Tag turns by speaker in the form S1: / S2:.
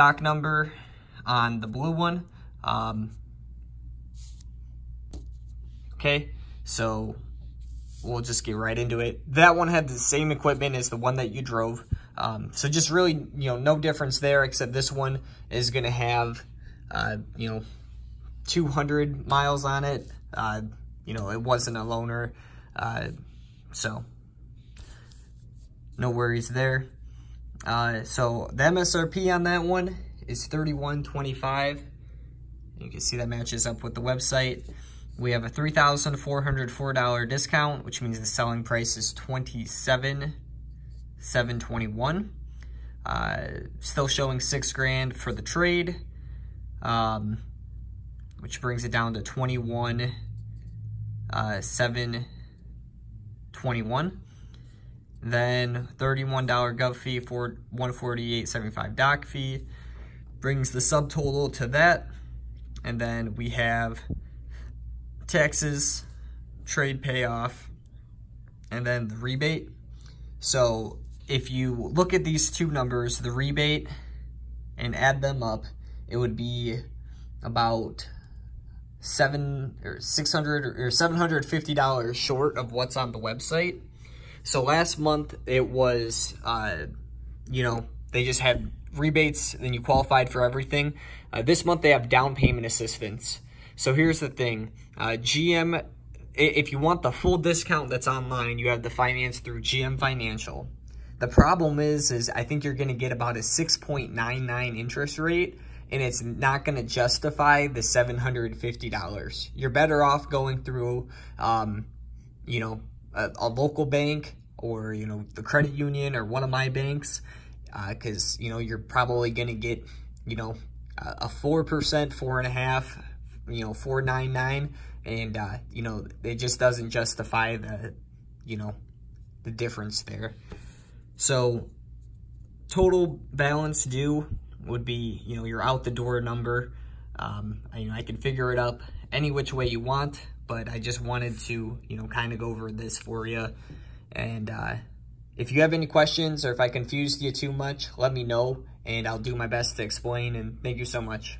S1: stock number on the blue one. Um, okay, so we'll just get right into it. That one had the same equipment as the one that you drove. Um, so just really, you know, no difference there, except this one is going to have, uh, you know, 200 miles on it. Uh, you know, it wasn't a loaner. Uh, so no worries there. Uh, so the MSRP on that one is 31.25. You can see that matches up with the website. We have a $3,404 discount, which means the selling price is 27,721. Uh, still showing six grand for the trade, um, which brings it down to 21, uh, 721. Then $31 gov fee for 148.75 doc fee brings the subtotal to that. And then we have taxes, trade payoff, and then the rebate. So if you look at these two numbers, the rebate, and add them up, it would be about seven or six hundred or seven hundred fifty dollars short of what's on the website. So last month it was, uh, you know, they just had rebates, then you qualified for everything. Uh, this month they have down payment assistance. So here's the thing, uh, GM, if you want the full discount that's online, you have the finance through GM Financial. The problem is, is I think you're going to get about a 6.99 interest rate, and it's not going to justify the $750. You're better off going through, um, you know, a, a, local bank or, you know, the credit union or one of my banks, because, uh, you know, you're probably going to get, you know, a 4%, four and a half, you know, 499 and, uh, you know, it just doesn't justify the, you know, the difference there. So total balance due would be, you know, your out the door number. Um, I, you know, I can figure it up any which way you want, but I just wanted to, you know, kind of go over this for you. And uh, if you have any questions or if I confused you too much, let me know and I'll do my best to explain and thank you so much.